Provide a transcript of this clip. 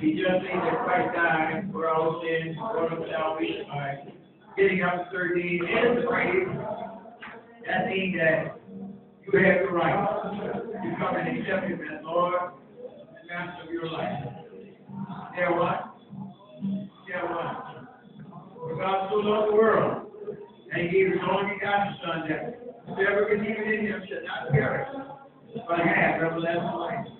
He just seen that Christ died for our sins, for our salvation by getting up the third day and the. That means that you have the right to come and accept him as Lord and Master of your life. Yeah, what? Yeah, what? For God so loved the world, and he gave his only begotten Son, that whoever believeth in him shall not perish, but have everlasting life.